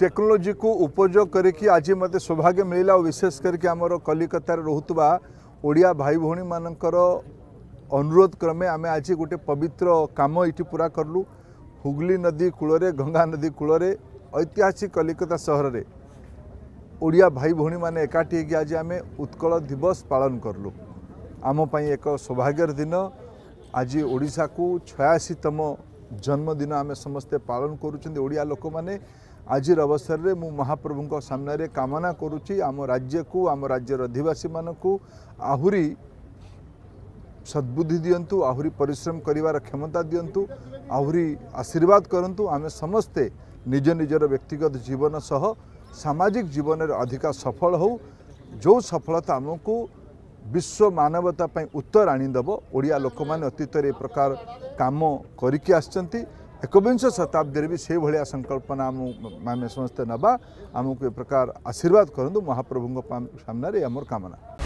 technology को उपयोग करके आज मत सौभाग्य मिलला विशेष करके आम कलिकतार रोकवा ओडिया भाई भाई मानकर अनुरोध क्रमे आम आज गोटे पवित्र काम ये पूरा करलु हुगली नदी कूल गंगा नदी कूल ऐतिहासिक कलिकता सहर से ओडिया भाई भाई मैंने एकाठी होगी आज आम उत्कल दिवस पालन करलु आमपाई एक सौभाग्यर दिन आज ओडा को छयाशीतम ଜନ୍ମଦିନ ଆମେ ସମସ୍ତେ ପାଳନ କରୁଛନ୍ତି ଓଡ଼ିଆ ଲୋକମାନେ ଆଜିର ଅବସରରେ ମୁଁ ମହାପ୍ରଭୁଙ୍କ ସାମ୍ନାରେ କାମନା କରୁଛି ଆମ ରାଜ୍ୟକୁ ଆମ ରାଜ୍ୟର ଅଧିବାସୀମାନଙ୍କୁ ଆହୁରି ସଦ୍ବୁଦ୍ଧି ଦିଅନ୍ତୁ ଆହୁରି ପରିଶ୍ରମ କରିବାର କ୍ଷମତା ଦିଅନ୍ତୁ ଆହୁରି ଆଶୀର୍ବାଦ କରନ୍ତୁ ଆମେ ସମସ୍ତେ ନିଜ ନିଜର ବ୍ୟକ୍ତିଗତ ଜୀବନ ସହ ସାମାଜିକ ଜୀବନରେ ଅଧିକା ସଫଳ ହେଉ ଯେଉଁ ସଫଳତା ଆମକୁ ବିଶ୍ୱ ମାନବତା ପାଇଁ ଉତ୍ତର ଆଣିଦେବ ଓଡ଼ିଆ ଲୋକମାନେ ଅତୀତରେ ଏ ପ୍ରକାର କାମ କରିକି ଆସିଛନ୍ତି ଏକବିଂଶ ଶତାବ୍ଦୀରେ ବି ସେଇଭଳିଆ ସଂକଳ୍ପନା ଆମେ ସମସ୍ତେ ନେବା ଆମକୁ ଏ ପ୍ରକାର ଆଶୀର୍ବାଦ କରନ୍ତୁ ମହାପ୍ରଭୁଙ୍କ ସାମ୍ନାରେ ଆମର କାମନା